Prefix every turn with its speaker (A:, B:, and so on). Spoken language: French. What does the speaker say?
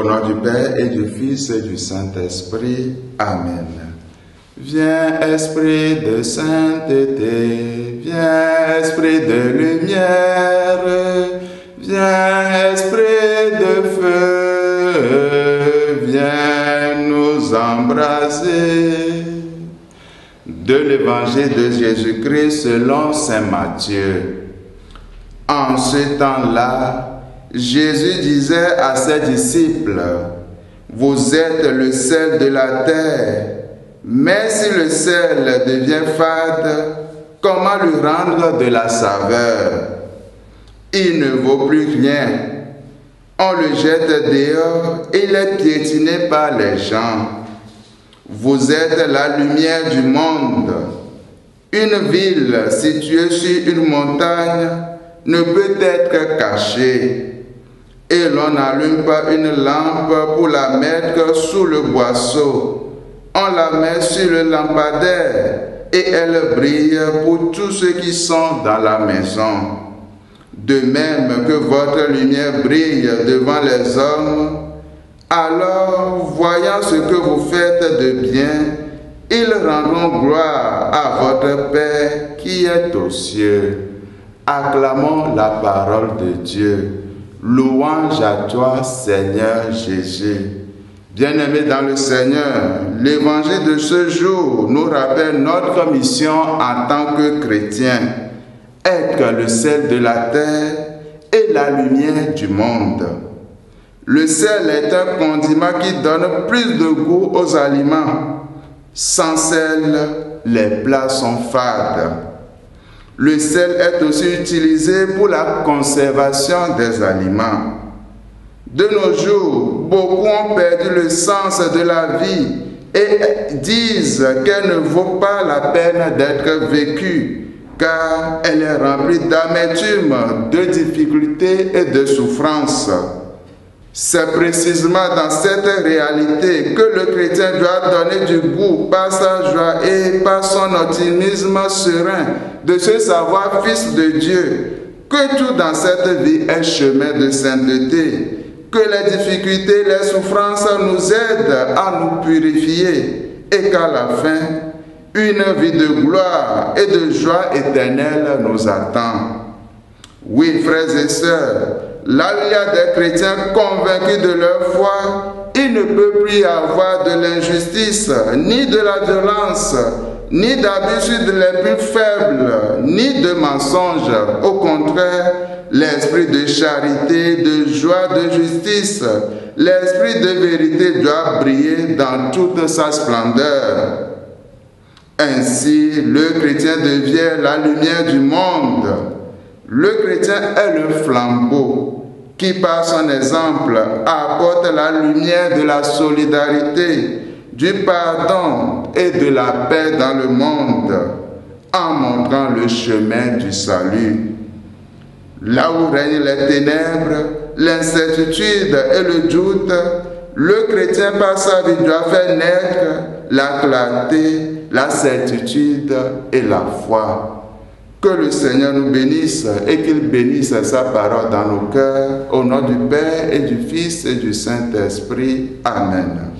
A: nom du Père et du Fils et du Saint-Esprit. Amen. Viens, Esprit de sainteté, viens, Esprit de lumière, viens, Esprit de feu, viens nous embraser. De l'évangile de Jésus-Christ selon Saint Matthieu. En ce temps-là, Jésus disait à ses disciples, Vous êtes le sel de la terre, mais si le sel devient fade, comment lui rendre de la saveur? Il ne vaut plus rien. On le jette dehors il est piétiné par les gens. Vous êtes la lumière du monde. Une ville située sur une montagne ne peut être cachée. Et l'on n'allume pas une lampe pour la mettre sous le boisseau. On la met sur le lampadaire et elle brille pour tous ceux qui sont dans la maison. De même que votre lumière brille devant les hommes, alors, voyant ce que vous faites de bien, ils rendront gloire à votre Père qui est aux cieux. Acclamons la parole de Dieu. Louange à toi, Seigneur Jésus. Bien-aimés dans le Seigneur, l'évangile de ce jour nous rappelle notre mission en tant que chrétiens, être le sel de la terre et la lumière du monde. Le sel est un condiment qui donne plus de goût aux aliments. Sans sel, les plats sont fades. Le sel est aussi utilisé pour la conservation des aliments. De nos jours, beaucoup ont perdu le sens de la vie et disent qu'elle ne vaut pas la peine d'être vécue car elle est remplie d'amertume, de difficultés et de souffrances. C'est précisément dans cette réalité que le chrétien doit donner du goût par sa joie et par son optimisme serein de se savoir fils de Dieu, que tout dans cette vie est chemin de sainteté, que les difficultés, les souffrances nous aident à nous purifier et qu'à la fin, une vie de gloire et de joie éternelle nous attend. Oui, frères et sœurs, Là où il y a des chrétiens convaincus de leur foi, il ne peut plus y avoir de l'injustice, ni de la violence, ni d'abus les plus faibles, ni de mensonges. Au contraire, l'esprit de charité, de joie, de justice, l'esprit de vérité doit briller dans toute sa splendeur. Ainsi, le chrétien devient la lumière du monde. Le chrétien est le flambeau qui, par son exemple, apporte la lumière de la solidarité, du pardon et de la paix dans le monde, en montrant le chemin du salut. Là où règnent les ténèbres, l'incertitude et le doute, le chrétien par sa vie doit faire naître la clarté, la certitude et la foi. Que le Seigneur nous bénisse et qu'il bénisse sa parole dans nos cœurs. Au nom du Père et du Fils et du Saint-Esprit. Amen.